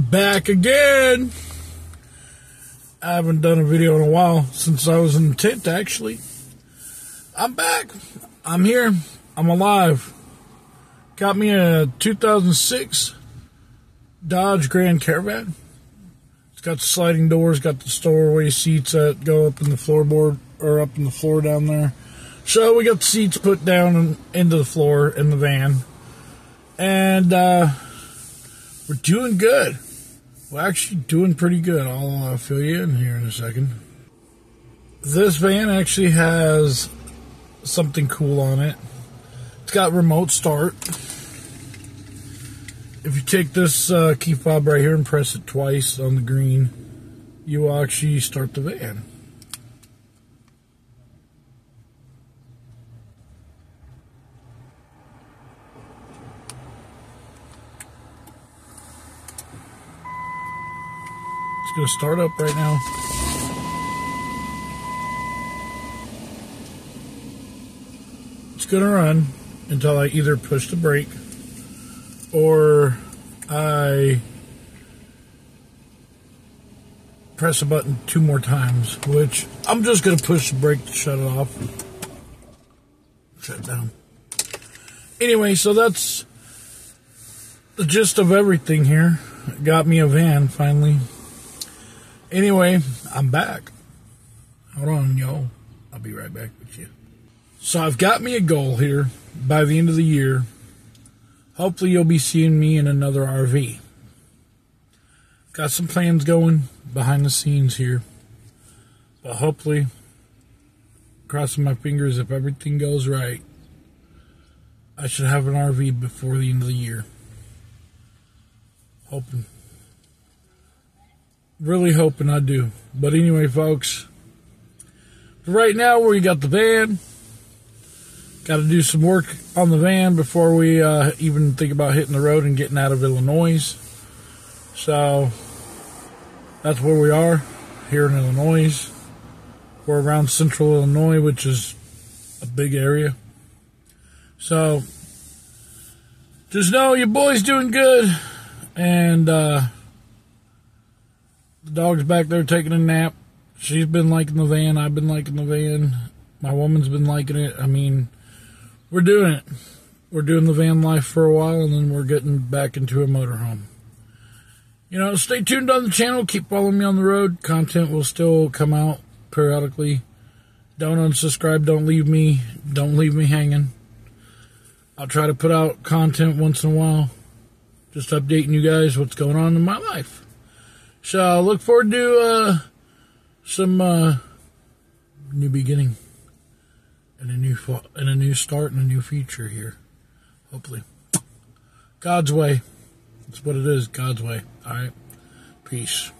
back again. I haven't done a video in a while since I was in the tent, actually. I'm back. I'm here. I'm alive. Got me a 2006 Dodge Grand Caravan. It's got sliding doors, got the stowaway seats that go up in the floorboard or up in the floor down there. So we got the seats put down into the floor in the van. And uh, we're doing good. We're actually doing pretty good. I'll uh, fill you in here in a second. This van actually has something cool on it. It's got remote start. If you take this uh, key fob right here and press it twice on the green, you will actually start the van. It's going to start up right now. It's going to run until I either push the brake or I press a button two more times, which I'm just going to push the brake to shut it off. Shut it down. Anyway, so that's the gist of everything here. Got me a van finally. Anyway, I'm back. Hold on, yo. I'll be right back with you. So I've got me a goal here by the end of the year. Hopefully, you'll be seeing me in another RV. Got some plans going behind the scenes here. But hopefully, crossing my fingers, if everything goes right, I should have an RV before the end of the year. Hoping really hoping I do. But anyway, folks, right now, we got the van. Got to do some work on the van before we uh, even think about hitting the road and getting out of Illinois. So that's where we are here in Illinois. We're around central Illinois, which is a big area. So just know your boy's doing good. And, uh, the dog's back there taking a nap. She's been liking the van. I've been liking the van. My woman's been liking it. I mean, we're doing it. We're doing the van life for a while, and then we're getting back into a motorhome. You know, stay tuned on the channel. Keep following me on the road. Content will still come out periodically. Don't unsubscribe. Don't leave me. Don't leave me hanging. I'll try to put out content once in a while. Just updating you guys what's going on in my life. So look forward to uh, some uh, new beginning and a new and a new start and a new future here. Hopefully, God's way. That's what it is. God's way. All right. Peace.